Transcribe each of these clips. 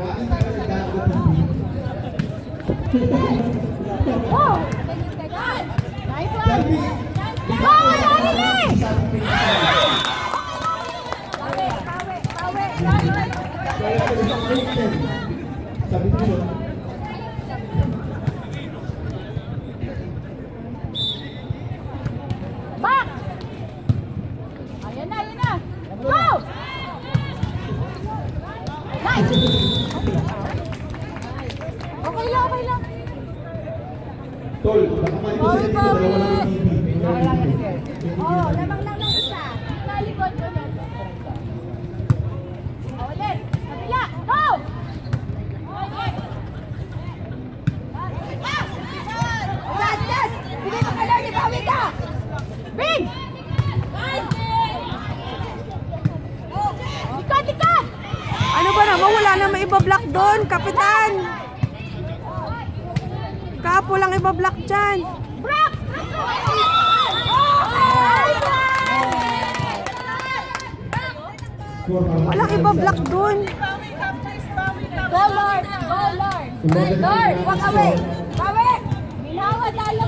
Oh! Nice one! Oh, narinig! Okay okay lang. Tol, baka mali ko sa dito, dalawa lang yung TV. Lamang lang ng isa. Talikod ulit. Oh, ulit. Kabila. Go! Yes, na may iba-block doon, kapitan. Kapo lang iba-block dyan. Brock! Walang iba-block doon. Go, Lord! Go, Lord! Lord, walk away! Bawi! Binawa dalang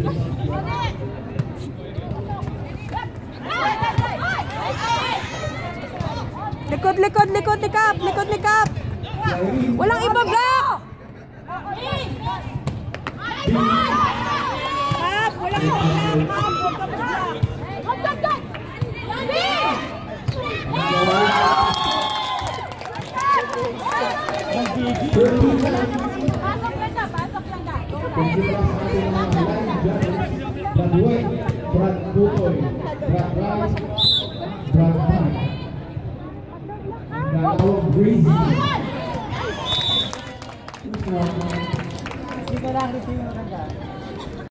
Likod, likod, likod, likap, likod, likap. Walang iba-block. Kap, walang iba-block. Kap, huwag ka mag-block. Go, go, go! Pasok lang ka, pasok lang ka. duet Brad Butoy Brad Rice Brad Pan dan Alan Green Terima kasih.